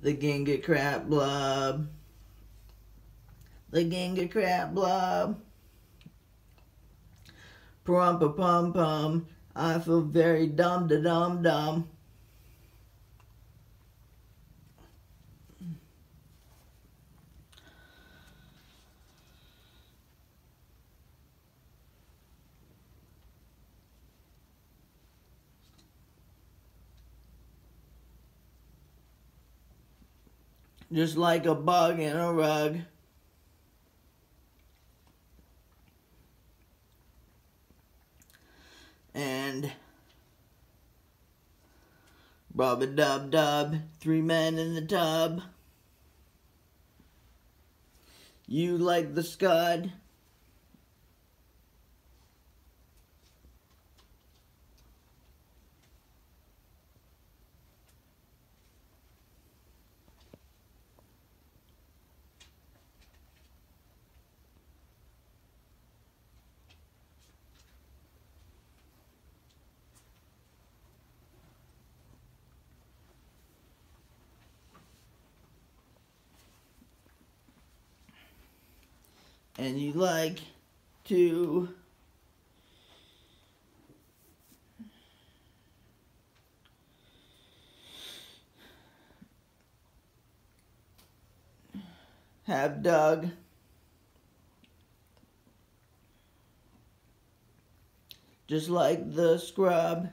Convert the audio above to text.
The Ginga Crap Blob. The Ginga Crap Blob. Pum pum pum. I feel very dumb da dum dum. Just like a bug in a rug. and Rub a dub dub, three men in the tub. You like the scud? And you like to have Doug just like the scrub